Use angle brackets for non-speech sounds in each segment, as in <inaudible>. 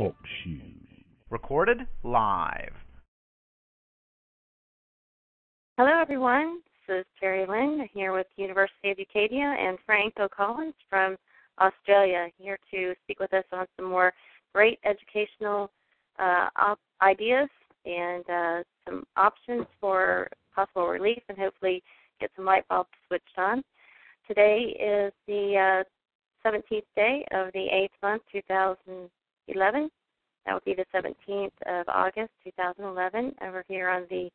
Talk Shoes. Recorded live. Hello, everyone. This is Terry Lynn here with University of Ucadia and Frank O'Collins from Australia here to speak with us on some more great educational uh, op- ideas and uh, some options for possible relief and hopefully get some light bulbs switched on. Today is the uh, 17th day of the 8th month, 2011. That would be the 17th of August, 2011, over here on the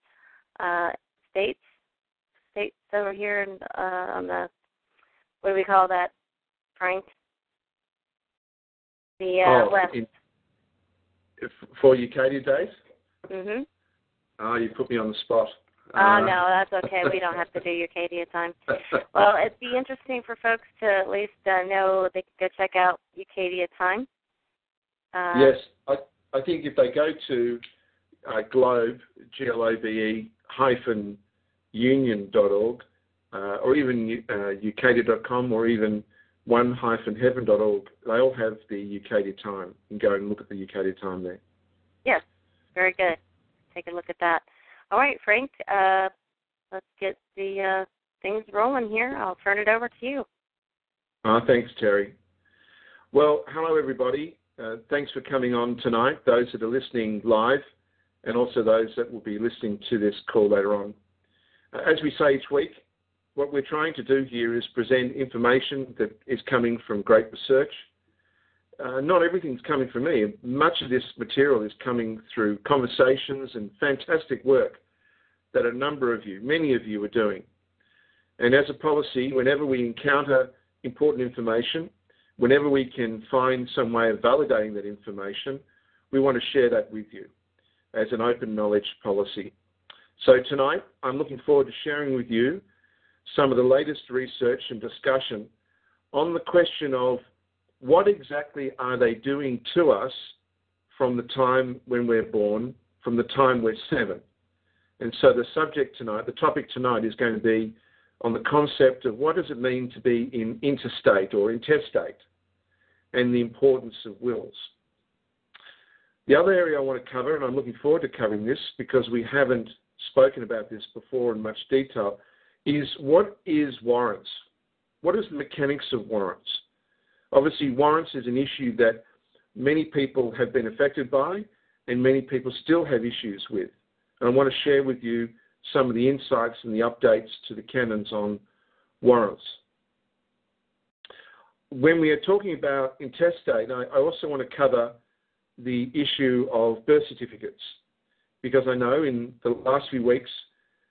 uh, states. States over here in, uh, on the, what do we call that, Frank? The uh, oh, west. in, for Ucadia days? hmm Oh, you put me on the spot. Oh, Uh, no, that's okay. We don't have to do Ucadia time. <laughs> Well, it'd be interesting for folks to at least uh, know they can go check out Ucadia time. Uh, yes, I, I think if they go to uh, globe, G-L-O-B-E, hyphen union.org, uh, or even uh, or even one hyphen heaven.org, they all have the Ucadia time. You can go and look at the Ucadia time there. Yes, very good. Take a look at that. All right, Frank, uh, let's get the uh, things rolling here. I'll turn it over to you. Uh, thanks, Terry. Well, hello, everybody. Uh, thanks for coming on tonight, those that are listening live, and also those that will be listening to this call later on. Uh, as we say each week, what we're trying to do here is present information that is coming from great research. Uh, not everything's coming from me. Much of this material is coming through conversations and fantastic work that a number of you, many of you, are doing. And as a policy, whenever we encounter important information, whenever we can find some way of validating that information, we want to share that with you as an open knowledge policy. So tonight, I'm looking forward to sharing with you some of the latest research and discussion on the question of what exactly are they doing to us from the time when we're born, from the time we're seven. And so the subject tonight, the topic tonight is going to be on the concept of what does it mean to be in interstate or intestate and the importance of wills. The other area I want to cover, and I'm looking forward to covering this because we haven't spoken about this before in much detail, is what is warrants? What is the mechanics of warrants? Obviously, warrants is an issue that many people have been affected by and many people still have issues with. And I want to share with you some of the insights and the updates to the canons on warrants. When we are talking about intestate, I, also want to cover the issue of birth certificates because I know in the last few weeks,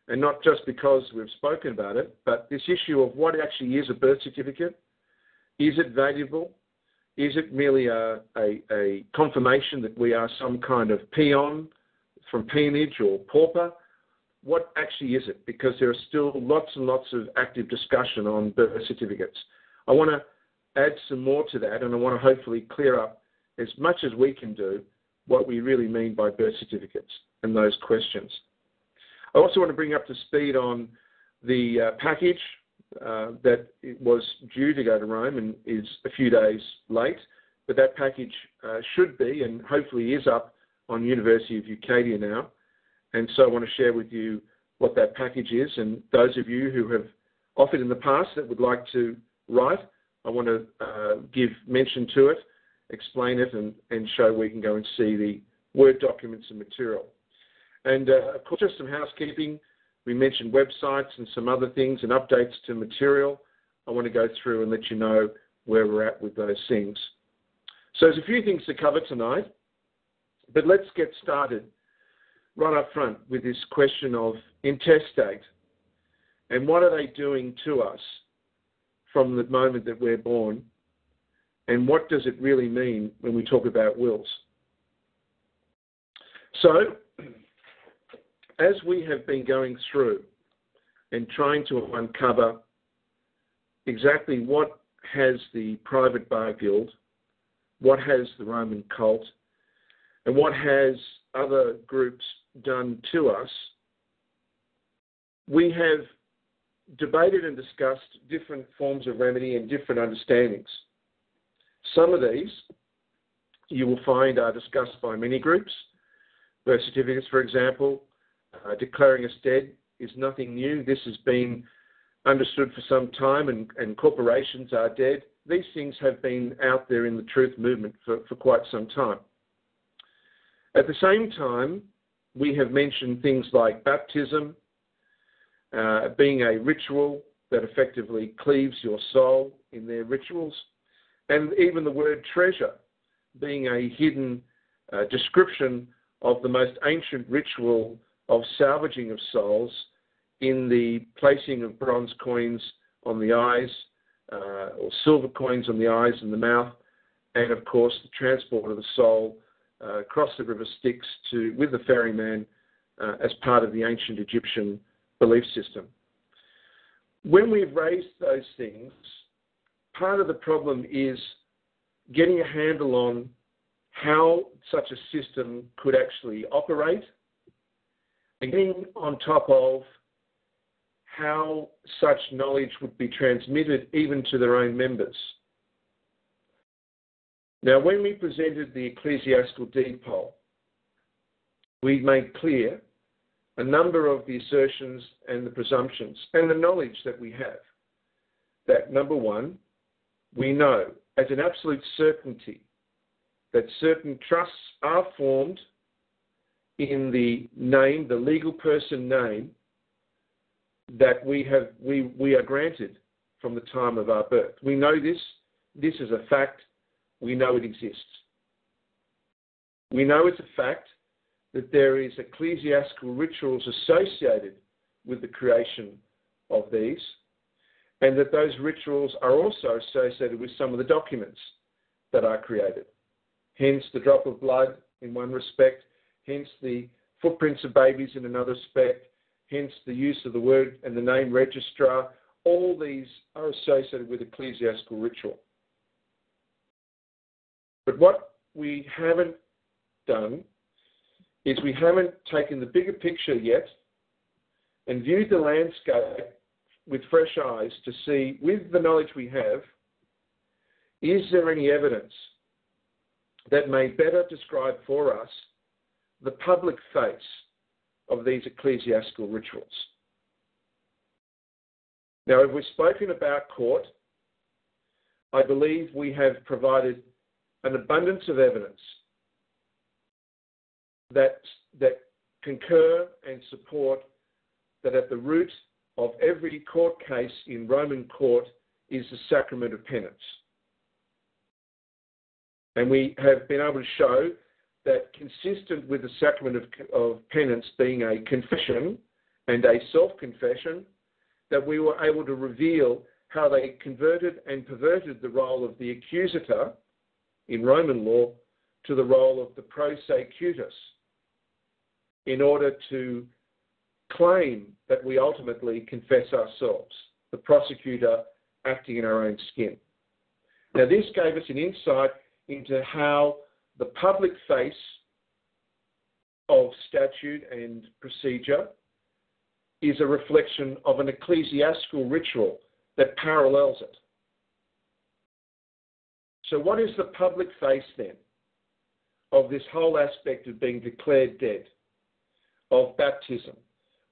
and not just because we've spoken about it, but this issue of what actually is a birth certificate. Is it valuable? Is it merely a, a, a confirmation that we are some kind of peon from peonage or pauper? What actually is it? Because there are still lots and lots of active discussion on birth certificates. I want to add some more to that, and I want to hopefully clear up as much as we can do what we really mean by birth certificates and those questions. I also want to bring up to speed on the uh, package uh, that was due to go to Rome and is a few days late, but that package uh, should be and hopefully is up on University of Ucadia now. And so I want to share with you what that package is. And those of you who have offered in the past that would like to write, I want to uh, give mention to it, explain it, and, and show where you can go and see the Word documents and material. And uh, of course, just some housekeeping. We mentioned websites and some other things and updates to material. I want to go through and let you know where we're at with those things. So there's a few things to cover tonight, but let's get started right up front with this question of intestate and what are they doing to us from the moment that we're born and what does it really mean when we talk about wills. So as we have been going through and trying to uncover exactly what has the private bar guild, what has the Roman cult, and what has other groups done to us, we have debated and discussed different forms of remedy and different understandings. Some of these you will find are discussed by many groups. Birth certificates, for example, uh, declaring us dead is nothing new. This has been understood for some time, and, and, corporations are dead. These things have been out there in the truth movement for, for quite some time. At the same time, we have mentioned things like baptism uh, being a ritual that effectively cleaves your soul in their rituals, and even the word treasure being a hidden uh, description of the most ancient ritual of salvaging of souls in the placing of bronze coins on the eyes uh, or silver coins on the eyes and the mouth, and of course the transport of the soul across the river Styx to with the ferryman uh, as part of the ancient Egyptian belief system. When we've raised those things, part of the problem is getting a handle on how such a system could actually operate and getting on top of how such knowledge would be transmitted even to their own members. Now, when we presented the ecclesiastical deed poll, we made clear a number of the assertions and the presumptions and the knowledge that we have. That number one, we know as an absolute certainty that certain trusts are formed in the name, the legal person name, that we have we, we are granted from the time of our birth. We know this. This is a fact. We know it exists. We know it's a fact that there is ecclesiastical rituals associated with the creation of these, and that those rituals are also associated with some of the documents that are created. Hence, the drop of blood in one respect, hence, the footprints of babies in another respect, hence, the use of the word and the name registrar. All these are associated with ecclesiastical ritual. But what we haven't done is we haven't taken the bigger picture yet and viewed the landscape with fresh eyes to see, with the knowledge we have, is there any evidence that may better describe for us the public face of these ecclesiastical rituals? Now, if we've spoken about court, I believe we have provided an abundance of evidence that, that concur and support that at the root of every court case in Roman court is the sacrament of penance. And we have been able to show that consistent with the sacrament of, of penance being a confession and a self confession, that we were able to reveal how they converted and perverted the role of the accusator in Roman law to the role of the prosecutus in order to claim that we ultimately confess ourselves, the prosecutor acting in our own skin. Now, this gave us an insight into how the public face of statute and procedure is a reflection of an ecclesiastical ritual that parallels it. So, what is the public face then of this whole aspect of being declared dead? of baptism,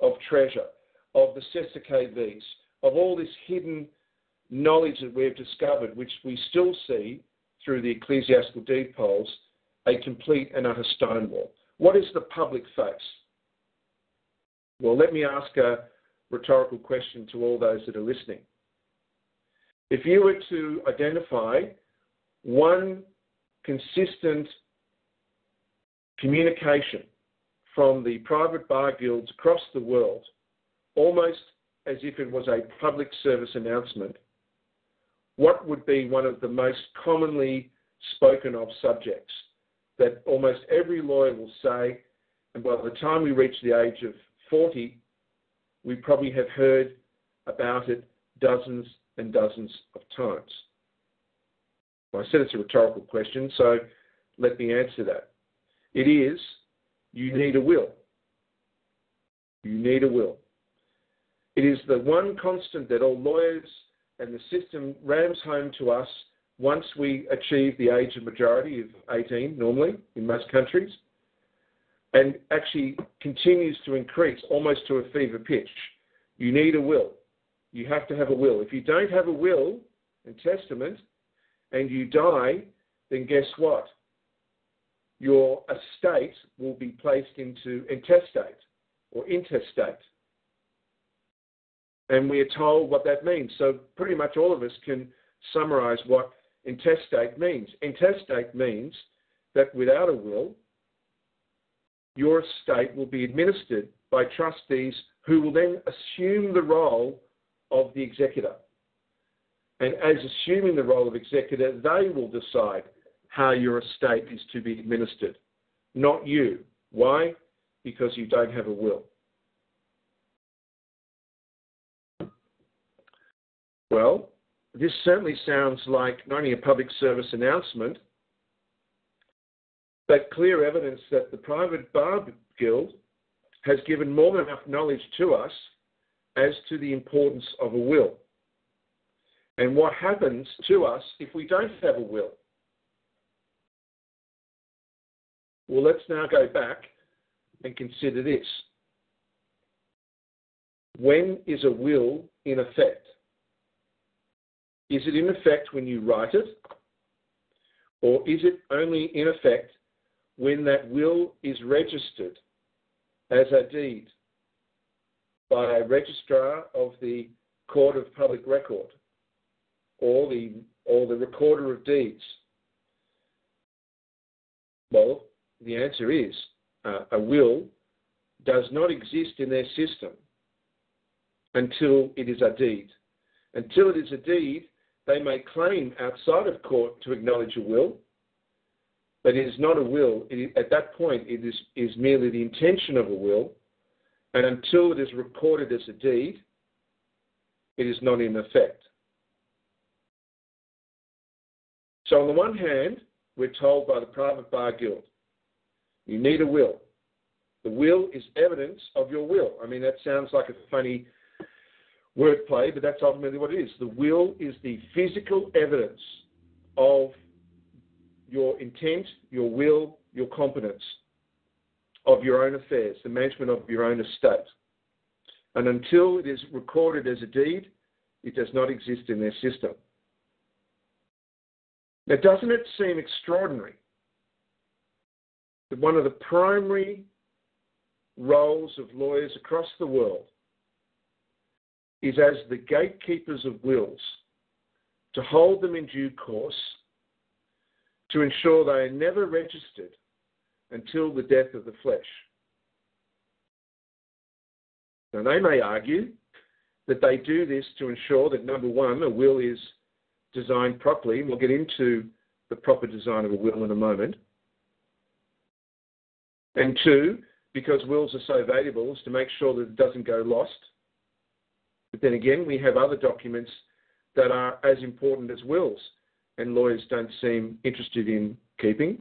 of treasure, of the Sesta of all this hidden knowledge that we've discovered, which we still see through the ecclesiastical deed polls, a complete and utter stonewall. What is the public face? Well, let me ask a rhetorical question to all those that are listening. If you were to identify one consistent communication from the private bar guilds across the world, almost as if it was a public service announcement, what would be one of the most commonly spoken of subjects that almost every lawyer will say, and by the time we reach the age of 40, we probably have heard about it dozens and dozens of times. I said it's a rhetorical question, so let me answer that. It is you need a will. You need a will. It is the one constant that all lawyers and the system rams home to us once we achieve the age of majority of 18, normally in most countries, and actually continues to increase almost to a fever pitch. You need a will. You have to have a will. If you don't have a will and testament and you die, then guess what? Your estate will be placed into intestate or intestate. And we are told what that means. So, pretty much all of us can summarize what intestate means. Intestate means that without a will, your estate will be administered by trustees who will then assume the role of the executor. And as assuming the role of executor, they will decide how your estate is to be administered, not you. Why? Because you don't have a will. Well, this certainly sounds like not only a public service announcement, but clear evidence that the private bar guild has given more than enough knowledge to us as to the importance of a will and what happens to us if we don't have a will. Well, let's now go back and consider this. When is a will in effect? Is it in effect when you write it? Or is it only in effect when that will is registered as a deed by a registrar of the Court of Public Record or the, or the Recorder of Deeds? Well, the answer is uh, a will does not exist in their system until it is a deed. Until it is a deed, they may claim outside of court to acknowledge a will, but it is not a will. at that point, it is, is merely the intention of a will, and until it is recorded as a deed, it is not in effect. So, on the one hand, we're told by the Private Bar Guild, you need a will. The will is evidence of your will. I mean, that sounds like a funny wordplay, but that's ultimately what it is. The will is the physical evidence of your intent, your will, your competence of your own affairs, the management of your own estate. And until it is recorded as a deed, it does not exist in their system. Now, doesn't it seem extraordinary that one of the primary roles of lawyers across the world is as the gatekeepers of wills, to hold them in due course, to ensure they are never registered until the death of the flesh. Now, they may argue that they do this to ensure that number one, a will is designed properly, and we'll get into the proper design of a will in a moment. And two, because wills are so valuable, is to make sure that it doesn't go lost but then again, we have other documents that are as important as wills, and lawyers don't seem interested in keeping.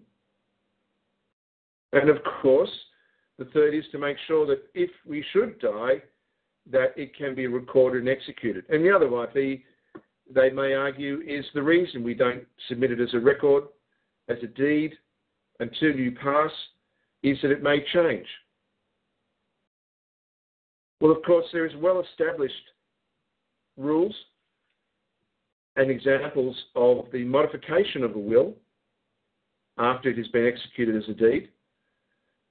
And of course, the third is to make sure that if we should die, that it can be recorded and executed. And the other one, the, they may argue, is the reason we don't submit it as a record, as a deed, until you pass, is that it may change. Well, of course, there is well established rules and examples of the modification of a will after it has been executed as a deed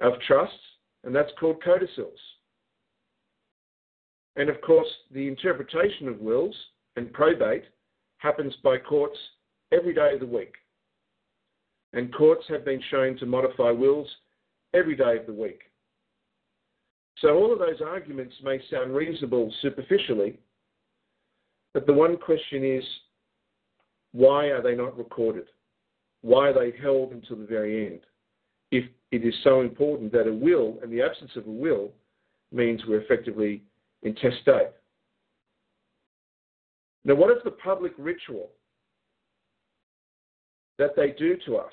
of trusts, and that's called codicils. And of course, the interpretation of wills and probate happens by courts every day of the week. And courts have been shown to modify wills every day of the week. So all of those arguments may sound reasonable superficially, but the one question is why are they not recorded? Why are they held until the very end? If it is so important that a will and the absence of a will means we're effectively intestate. Now, what is the public ritual that they do to us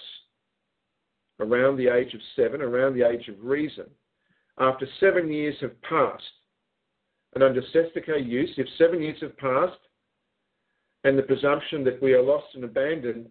around the age of seven, around the age of reason, after seven years have passed? And under Cestui Que Use, if seven years have passed and the presumption that we are lost and abandoned